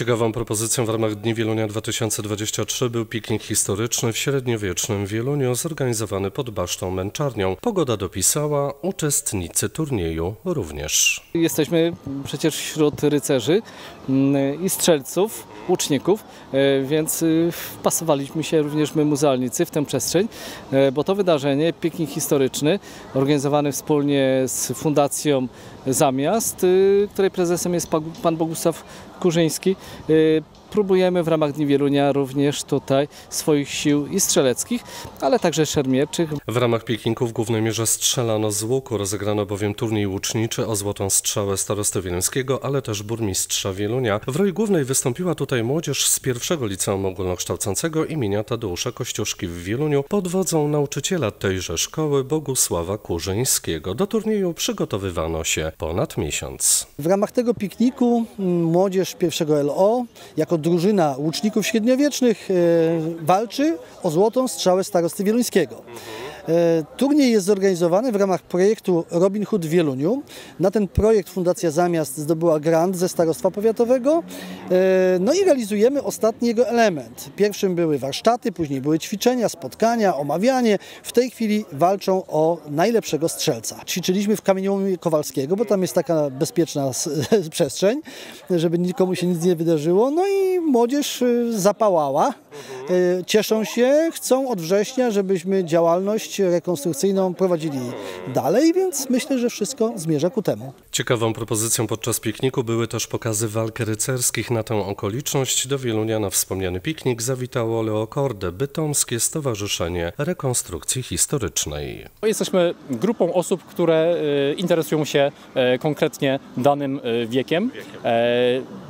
Ciekawą propozycją w ramach Dni Wielunia 2023 był piknik historyczny w średniowiecznym Wieluniu zorganizowany pod Basztą Męczarnią. Pogoda dopisała, uczestnicy turnieju również. Jesteśmy przecież wśród rycerzy mm, i strzelców, łuczników, e, więc y, wpasowaliśmy się również my muzealnicy w tę przestrzeń, e, bo to wydarzenie, piknik historyczny, organizowany wspólnie z Fundacją Zamiast, y, której prezesem jest pa- pan Bogusław Kurzyński, y, próbujemy w ramach Dni Wielunia również tutaj swoich sił i strzeleckich, ale także szermierczych, W ramach pikniku w głównej mierze strzelano z łuku, rozegrano bowiem turniej łuczniczy o złotą strzałę starosty wieluńskiego, ale też burmistrza Wielunia. W roli głównej wystąpiła tutaj młodzież z pierwszego liceum ogólnokształcącego imienia Tadeusza Kościuszki w Wieluniu pod wodzą nauczyciela tejże szkoły Bogusława Kurzyńskiego. Do turnieju przygotowywano się ponad miesiąc. W ramach tego pikniku mm, młodzież pierwszego LO jako drużyna łuczników średniowiecznych e, walczy o złotą strzałę starosty wieluńskiego. E, Turniej jest zorganizowany w ramach projektu Robin Hood w Wieluniu. Na ten projekt Fundacja Zamiast zdobyła grant ze Starostwa Powiatowego. E, No i realizujemy ostatni jego element. Pierwszym były warsztaty, później były ćwiczenia, spotkania, omawianie. W tej chwili walczą o najlepszego strzelca. Ćwiczyliśmy w kamieniołomie Kowalskiego, bo tam jest taka bezpieczna przestrzeń, żeby nikomu się nic nie wydarzyło. No i młodzież y, zapałała. E, Cieszą się, chcą od września, żebyśmy działalność rekonstrukcyjną prowadzili dalej, więc myślę, że wszystko zmierza ku temu. Ciekawą propozycją podczas pikniku były też pokazy walk rycerskich. Na tę okoliczność do Wielunia na wspomniany piknik zawitało Leokordę, Bytomskie Stowarzyszenie Rekonstrukcji Historycznej. Jesteśmy grupą osób, które e, interesują się e, konkretnie danym e, wiekiem.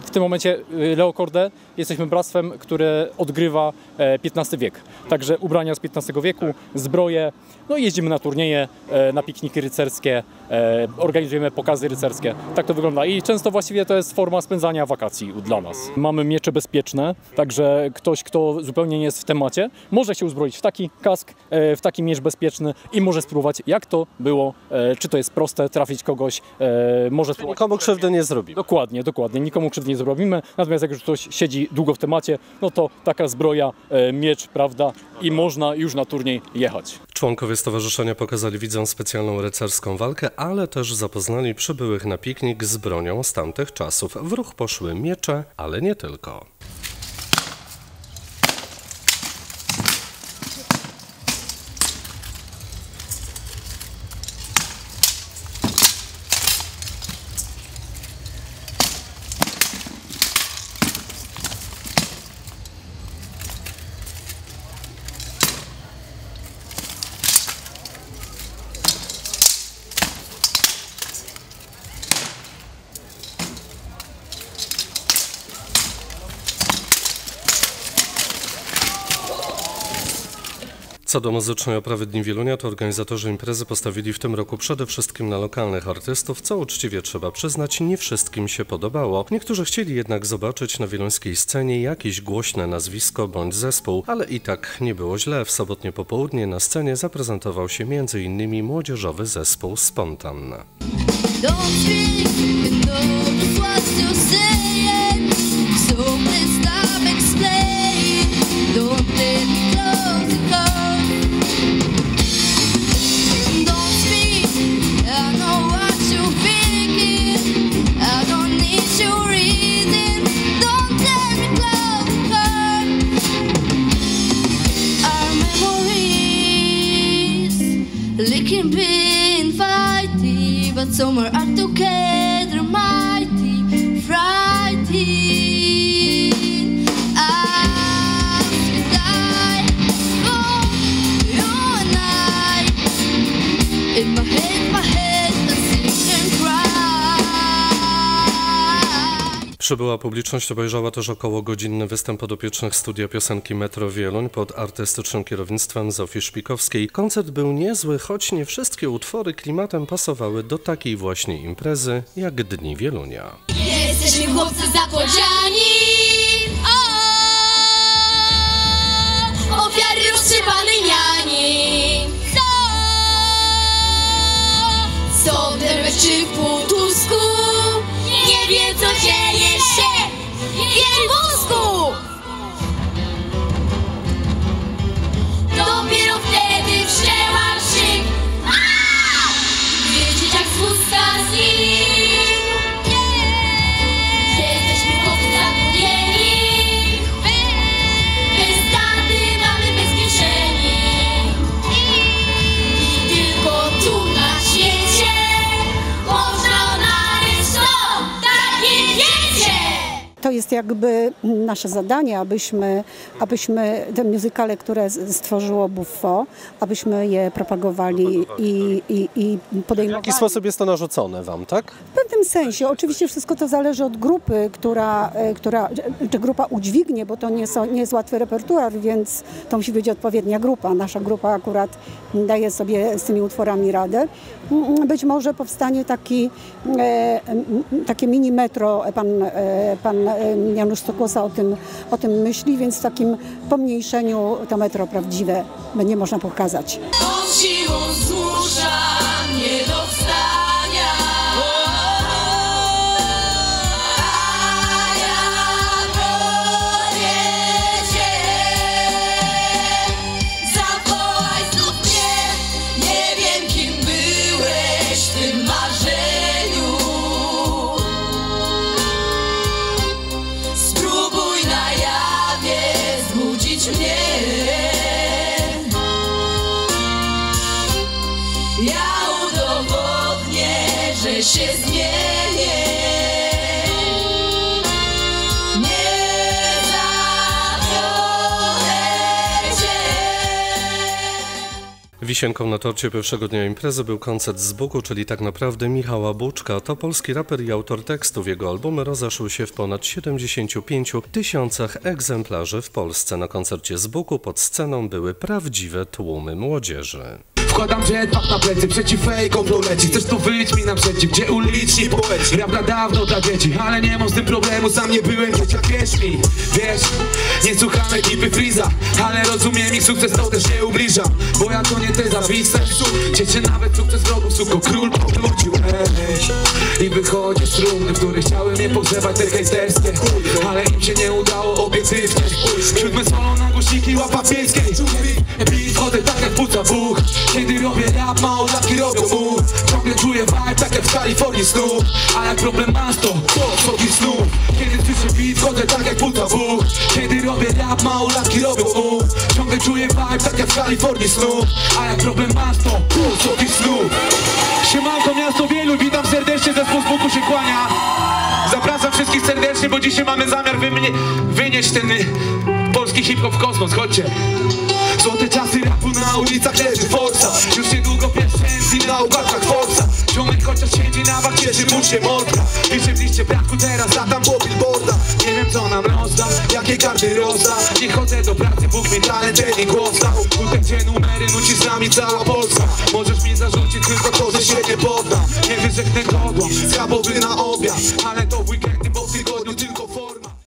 W tym momencie Leocordę jesteśmy bractwem, które odgrywa XV wiek. Także ubrania z XV wieku, zbroje, no i jeździmy na turnieje, na pikniki rycerskie, organizujemy pokazy rycerskie. Tak to wygląda i często właściwie to jest forma spędzania wakacji dla nas. Mamy miecze bezpieczne, także ktoś, kto zupełnie nie jest w temacie, może się uzbroić w taki kask, e, w taki miecz bezpieczny i może spróbować, jak to było, e, czy to jest proste, trafić kogoś, e, może spróbować. Nikomu krzywdy nie zrobi. Dokładnie, dokładnie. Nikomu krzywdy nie zrobimy. Natomiast jak już ktoś siedzi długo w temacie, no to taka zbroja, miecz, prawda, i można już na turniej jechać. Członkowie stowarzyszenia pokazali widzom specjalną rycerską walkę, ale też zapoznali przybyłych na piknik z bronią z tamtych czasów. W ruch poszły miecze, ale nie tylko. Co do muzycznej oprawy Dni Wielunia, to organizatorzy imprezy postawili w tym roku przede wszystkim na lokalnych artystów, co uczciwie trzeba przyznać, nie wszystkim się podobało. Niektórzy chcieli jednak zobaczyć na wieluńskiej scenie jakieś głośne nazwisko bądź zespół, ale i tak nie było źle. W sobotnie popołudnie na scenie zaprezentował się m.in. młodzieżowy zespół Spontan. Don't know been fighting, but somewhere I took care. Przybyła publiczność obejrzała też około godzinny występ podopiecznych studia piosenki Metro Wieluń pod artystycznym kierownictwem Zofii Szpikowskiej. Koncert był niezły, choć nie wszystkie utwory klimatem pasowały do takiej właśnie imprezy jak Dni Wielunia. Jesteśmy chłopcy zapłodziani jest jakby nasze zadanie, abyśmy, abyśmy te muzykale, które stworzyło Buffo, abyśmy je propagowali i, i, i W podejmowali. jaki sposób jest to narzucone wam, tak? W pewnym sensie. Oczywiście wszystko to zależy od grupy, która, e, która czy grupa udźwignie, bo to nie, są, nie jest łatwy repertuar, więc to musi być odpowiednia grupa. Nasza grupa akurat daje sobie z tymi utworami radę. Mm, Być może powstanie taki, e, takie mini metro, pan, e, pan e, Janusz Stokłosa o tym, o tym myśli, więc w takim pomniejszeniu to metro prawdziwe będzie można pokazać. On siłą zmusza mnie do wstania że się zmienię. Nie. Wisienką na torcie pierwszego dnia imprezy był koncert z Buku, czyli tak naprawdę Michała Buczka. To polski raper i autor tekstów. Jego albumy rozeszły się w ponad 75 tysiącach egzemplarzy w Polsce. Na koncercie z Buku pod sceną były prawdziwe tłumy młodzieży. Wkładam jetpack na plecy, przeciw fejkom to leci. Chcesz tu wyjść mi naprzeciw, gdzie uliczni poeci? Rapka dawno dla dzieci, ale nie mam z tym problemu. Sam nie byłem dzieciak, wierz mi Wiesz, nie słucham ekipy Freeza Ale rozumiem ich sukces, to też nie ubliżam Bo ja to nie te zawisać Cieszę nawet sukces wrogów, suko król powrócił Ej, I wychodzi z trumny, w której chciały mnie pogrzebać te hejterskie. Ale im się nie udało obiektywnie Siódme solo na głośniki łapa piejskiej Beat chodzę tak jak płuca Bóg Kiedy robię rap, małolatki robią mu Ciągle czuję vibe tak jak w Kalifornii snów A jak problem masz to, to soki snów Kiedy słyszę beat, chodzę tak jak płuca Bóg Kiedy robię rap, małolatki robią mu Ciągle czuję vibe tak jak w Kalifornii snów A jak problem masz to, to soki snów Siemanko miasto wielu, witam serdecznie, zespół z boku się kłania. Zapraszam wszystkich serdecznie, bo dzisiaj mamy zamiar wynieść ten y, polski hip-hop w kosmos, chodźcie Złote czasy rapu na ulicach leży forsa Już niedługo MC na uwagach forsa Ziomek chociaż siedzi na wakcierze, mu się mordka Pisze w liście teraz latam po billboarda. Nie wiem co nam rozda, jakie karty rozda. Nie chodzę do pracy, Bóg mi talent, i głos dał Tutaj gdzie numery nuci z nami cała Polska. Możesz mi zarzucić tylko to, że się nie poddam Nie wyrzeknę godła, schabowy na obiad Ale